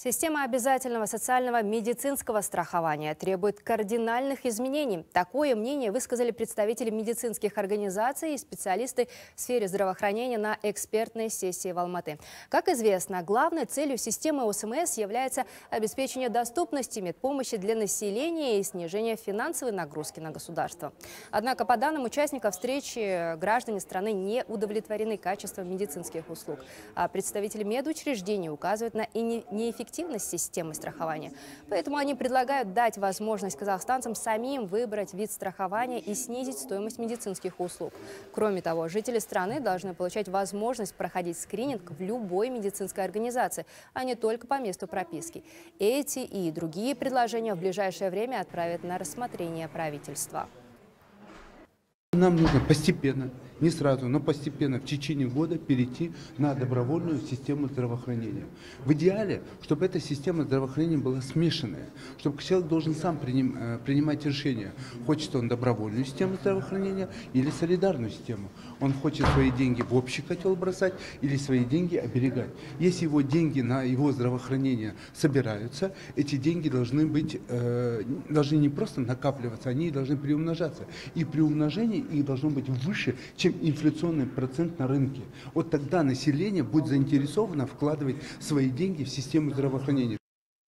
Система обязательного социального медицинского страхования требует кардинальных изменений. Такое мнение высказали представители медицинских организаций и специалисты в сфере здравоохранения на экспертной сессии в Алматы. Как известно, главной целью системы ОСМС является обеспечение доступности медпомощи для населения и снижение финансовой нагрузки на государство. Однако, по данным участников встречи, граждане страны не удовлетворены качеством медицинских услуг. А представители медучреждений указывают на неэффективность эффективность системы страхования. Поэтому они предлагают дать возможность казахстанцам самим выбрать вид страхования и снизить стоимость медицинских услуг. Кроме того, жители страны должны получать возможность проходить скрининг в любой медицинской организации, а не только по месту прописки. Эти и другие предложения в ближайшее время отправят на рассмотрение правительства. Нам нужно постепенно, не сразу, но постепенно в течение года перейти на добровольную систему здравоохранения. В идеале, чтобы эта система здравоохранения была смешанная, чтобы человек должен сам приним, э, принимать решение, хочет он добровольную систему здравоохранения или солидарную систему. Он хочет свои деньги в общий котел бросать или свои деньги оберегать. Если его деньги на его здравоохранение собираются, эти деньги должны быть, э, должны не просто накапливаться, они должны приумножаться. И при умножении их должно быть выше, чем инфляционный процент на рынке. Вот тогда население будет заинтересовано вкладывать свои деньги в систему здравоохранения.